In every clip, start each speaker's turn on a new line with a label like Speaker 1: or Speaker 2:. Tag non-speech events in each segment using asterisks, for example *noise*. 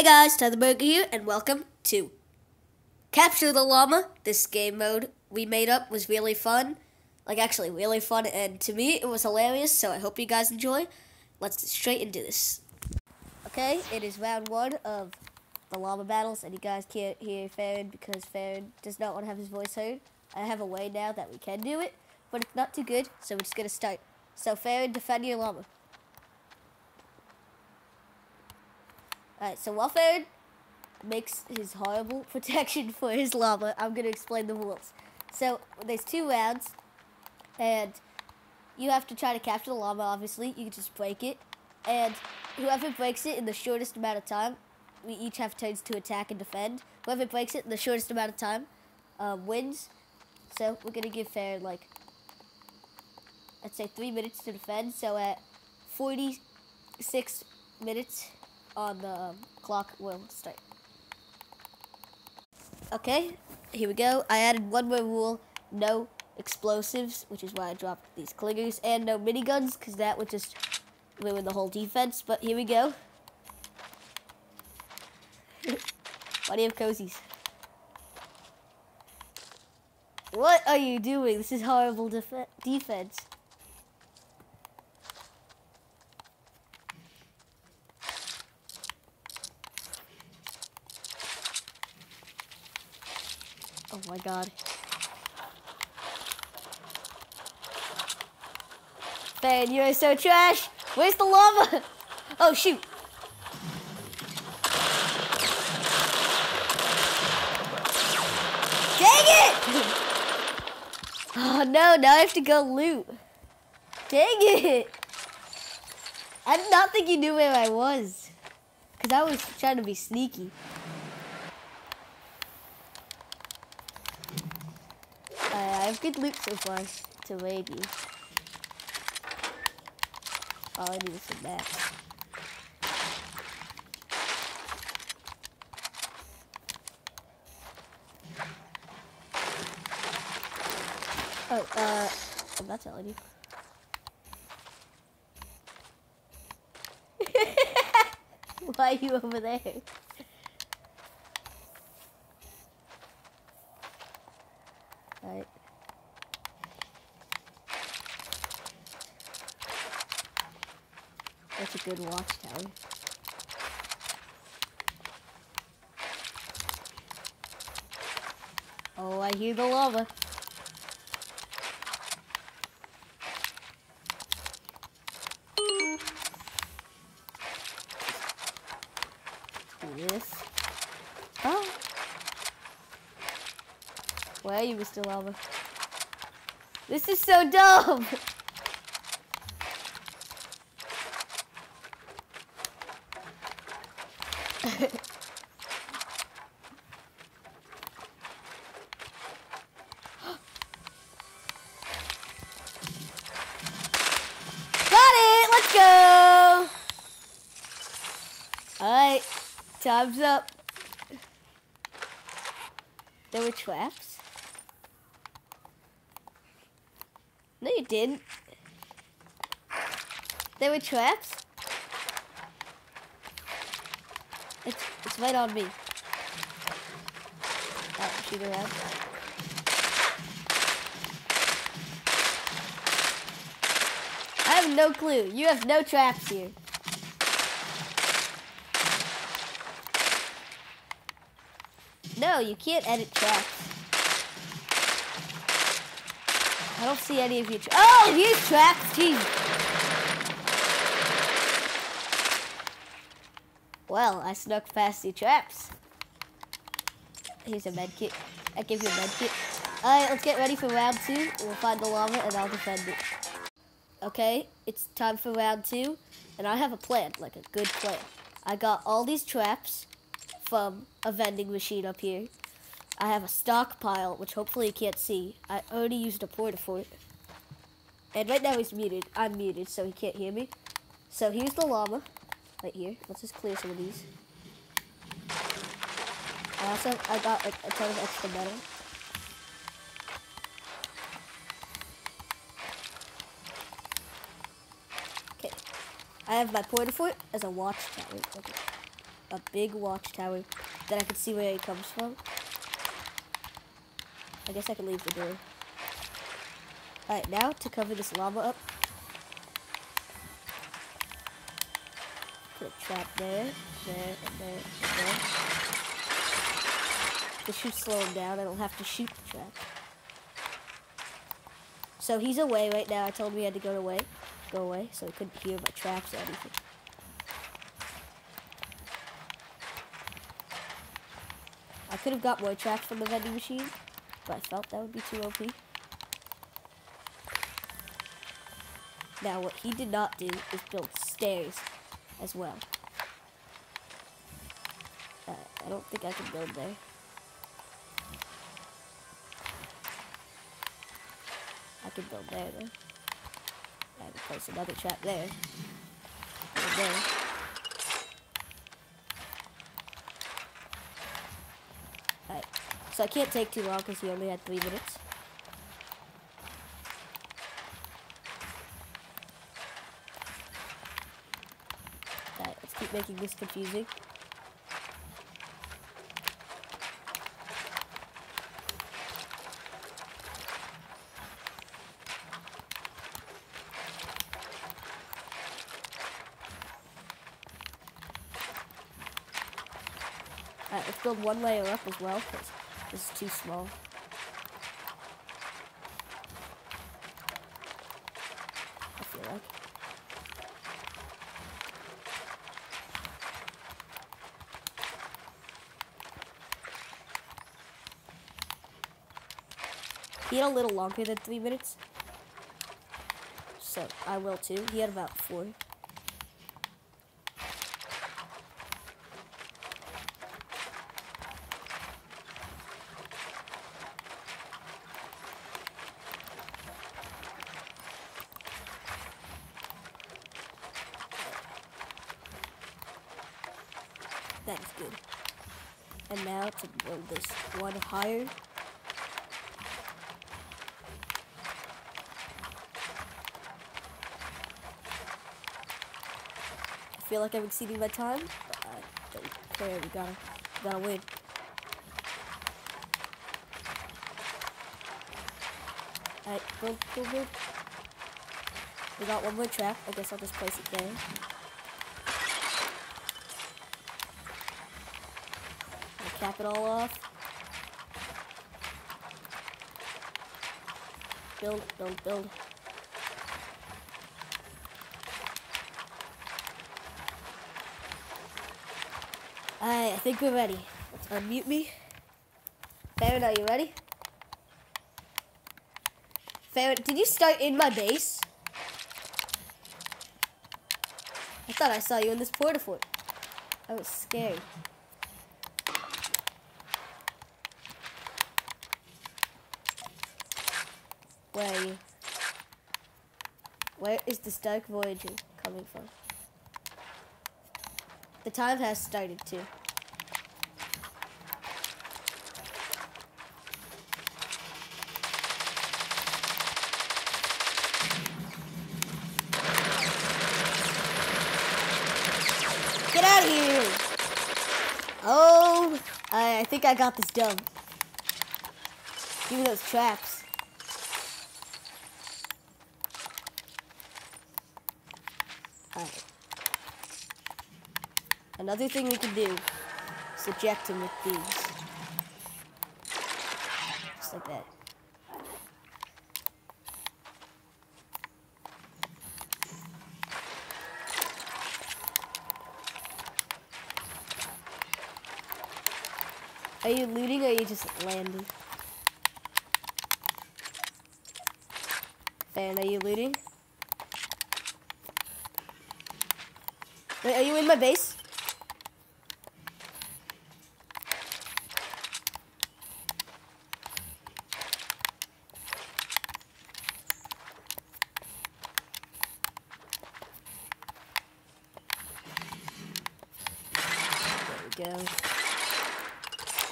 Speaker 1: Hey guys, Tyler Burger here, and welcome to Capture the Llama. This game mode we made up was really fun. Like, actually, really fun, and to me, it was hilarious, so I hope you guys enjoy. Let's get straight into this. Okay, it is round one of the llama battles, and you guys can't hear Farron because Farron does not want to have his voice heard. I have a way now that we can do it, but it's not too good, so we're just going to start. So, Farron, defend your llama. Alright, so Farron makes his horrible *laughs* protection for his llama. I'm going to explain the rules. So, there's two rounds, and you have to try to capture the llama, obviously. You can just break it, and whoever breaks it in the shortest amount of time, we each have turns to attack and defend. Whoever breaks it in the shortest amount of time um, wins. So, we're going to give Farron, like, let's say three minutes to defend. So, at 46 minutes, on the clock will start. Okay, here we go. I added one more rule, no explosives, which is why I dropped these clingers, and no miniguns, because that would just ruin the whole defense, but here we go. *laughs* you have cozies? What are you doing? This is horrible def defense. God. Fan, you are so trash! Where's the llama? *laughs* Oh shoot! Dang it! *laughs* Oh no, now I have to go loot. Dang it! I did not think you knew where I was. Because I was trying to be sneaky. I have good so far to you. All I need some maps. Oh, uh, I'm not telling *laughs* you. Why are you over there? Alright. That's a good watchtower. Oh, I hear the llama. This. Oh. Are you, Mr. Lava? This is so dumb! *laughs* time's up. There were traps? No, you didn't. There were traps? It's, it's right on me. Oh, shoot around. I have no clue. You have no traps here. No, you can't edit traps. I don't see any of you. Oh, here's traps. Jeez. Well, I snuck past the traps. Here's a med kit. I give you a med kit. Alright, let's get ready for round two. We'll find the llama and I'll defend it. Okay, it's time for round two. And I have a plan, like a good plan. I got all these traps from a vending machine up here. I have a stockpile, which hopefully you can't see. I already used a porta fort. And right now he's muted. I'm muted, so he can't hear me. So here's the llama, right here. Let's just clear some of these. I also I got like a ton of extra metal. Okay. I have my porta fort as a watchtower. Okay. A big watchtower that I can see where he comes from. I guess I can leave the door. Alright, now to cover this llama up. Put a trap there, there, and there, and there. This should slow him down. I don't have to shoot the trap. So he's away right now. I told him he had to go away, go away, so he couldn't hear my traps or anything. Could have got more traps from the vending machine, but I felt that would be too OP. Now, what he did not do is build stairs as well. Uh, I don't think I can build there. I can build there though. I can place another trap there. And there. Alright, so I can't take too long because he only had three minutes. Alright, let's keep making this confusing. Alright, let's build one layer up as well, is too small. I feel like. He had a little longer than three minutes. So I will too. He had about four. That is good. And now to build this one higher. I feel like I'm exceeding my time, but I don't care. We gotta, we gotta win. Alright, build, build, build. We got one more trap. I guess I'll just place it there. Cap it all off. Build, build, build. Alright, I think we're ready. Let's unmute me. Farron, are you ready? Farron, did you start in my base? I thought I saw you in this porta fort. I was scared. Where are you? Where is this dark voyager coming from? The time has started too. Get out of here! Oh, I, I think I got this done. Give me those traps. Alright. Another thing we can do is eject him with these. Just like that. Are you looting or are you just landing? Fan, are you looting? Wait, are you in my base? There we go.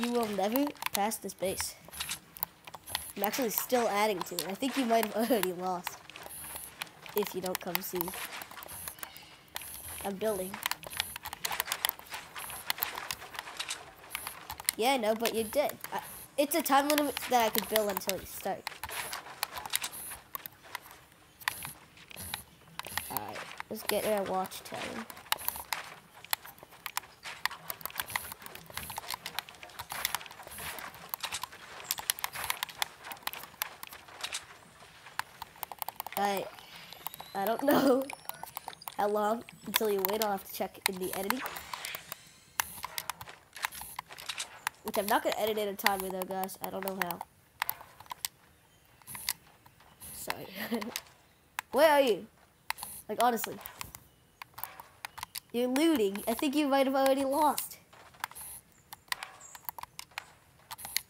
Speaker 1: You will never pass this base. I'm actually still adding to it. I think you might have *laughs* already lost. If you don't come see. I'm building. Yeah, no, but you did. I, it's a time limit that I could build until you start. Alright, let's get our watch time. I I don't *laughs* know long until you win. I'll have to check in the editing. Which I'm not gonna edit in a timer though, guys. I don't know how. Sorry. *laughs* Where are you? Like honestly. You're looting. I think you might have already lost.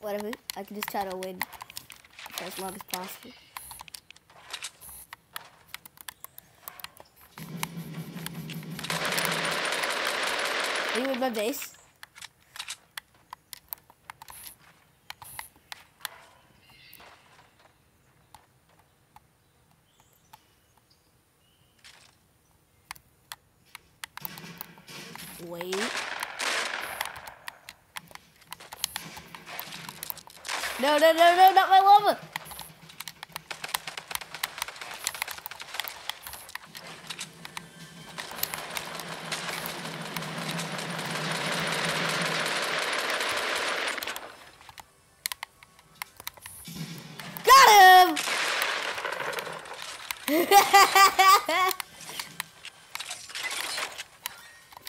Speaker 1: Whatever. I can just try to win for as long as possible. Are you my base? Wait. No, no, no, no, not my llama.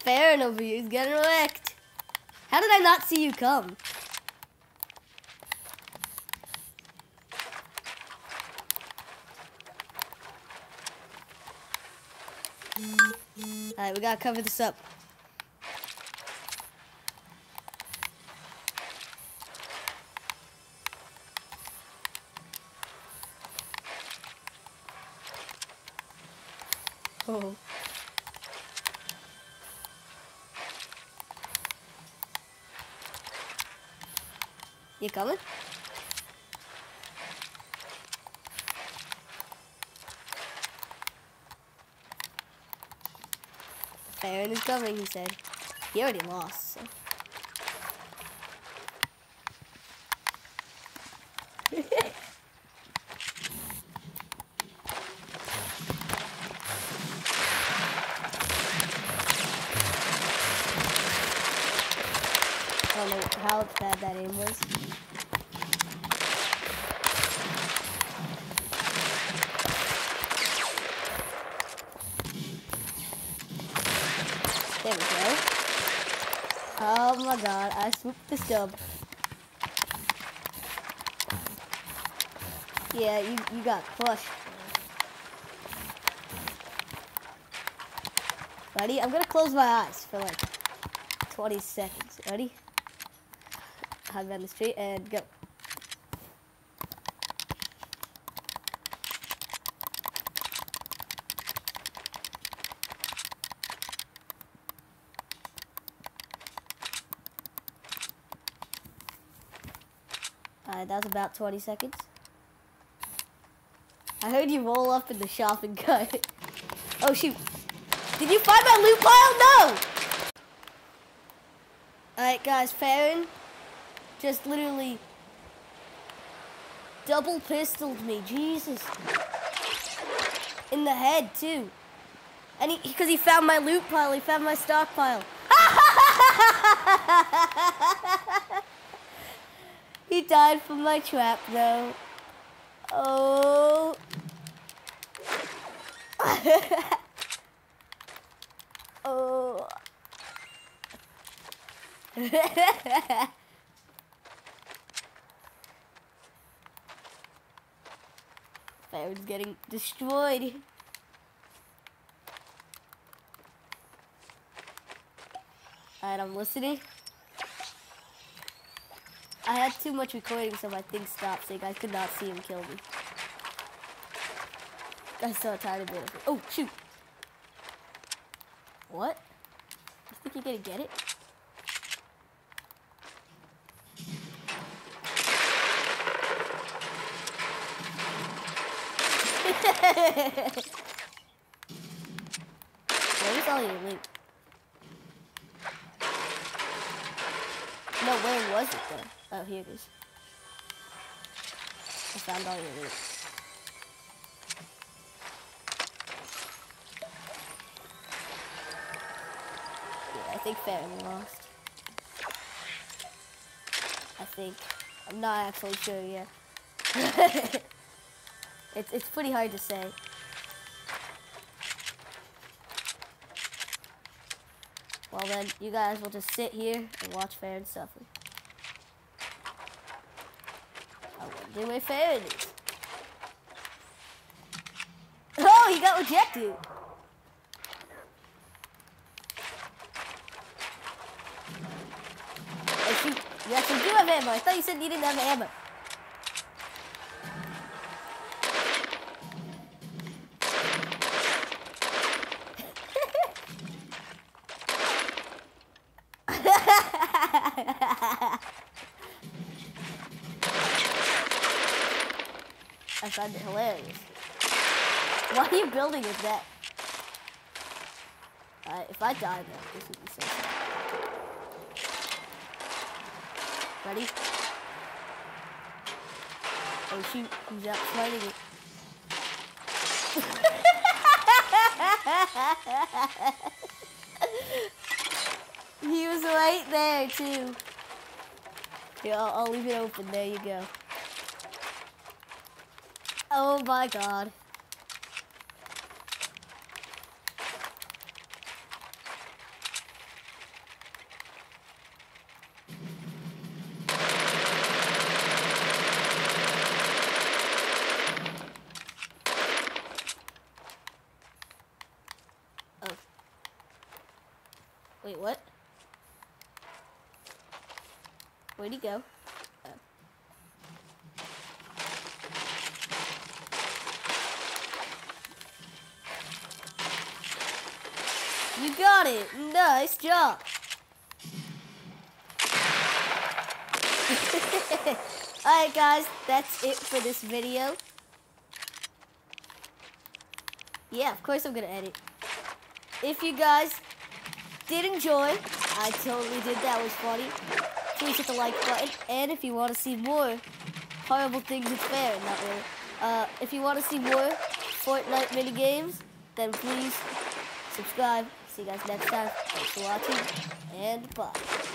Speaker 1: Farron over here is getting wrecked. How did I not see you come? Alright, we gotta cover this up. You coming? Farron is coming, he said. He already lost, so. How bad that aim was. There we go. Oh my god, I swooped the stub. Yeah, you, you got crushed. Ready? I'm gonna close my eyes for like 20 seconds. Ready? Hug down the street and go. Alright, that was about 20 seconds. I heard you roll up in the shopping cart. *laughs* oh shoot. Did you find my loot pile? No! Alright guys, Farron just literally double pistoled me. Jesus. In the head too. And he, because he found my loot pile, he found my stockpile. *laughs* he died from my trap though. Oh. *laughs* oh. *laughs* Farron's getting destroyed. Alright, I'm listening. I had too much recording, so my thing stopped, so you guys could not see him kill me. I saw a tiny bit of it. Oh, shoot! What? You think you're gonna get it? Where's all your loot? No, where was it though? Oh, here it is. I found all your loot. Yeah, I think Farron lost. I think. I'm not actually sure yet. *laughs* it's, it's pretty hard to say. Well then, you guys will just sit here and watch Farron suffer. I wonder where Farron is. Oh, he got rejected. Shoot. You do have ammo. I thought you said you didn't have ammo. It hilarious. Why are you building that? Uh, if I die, though, this would be so sad. Ready? Oh shoot, he's out fighting it. *laughs* he was right there too. Yeah, I'll, I'll leave it open. There you go. Oh my god. Oh. Wait, what? Where'd he go? Nice job! *laughs* Alright guys, that's it for this video. Yeah, of course I'm gonna edit. If you guys did enjoy, I totally did, that was funny. Please hit the like button. And if you want to see more horrible things, it's fair, not really. Uh, if you want to see more Fortnite mini games, then please subscribe. See you guys next time. Thanks for watching, and bye.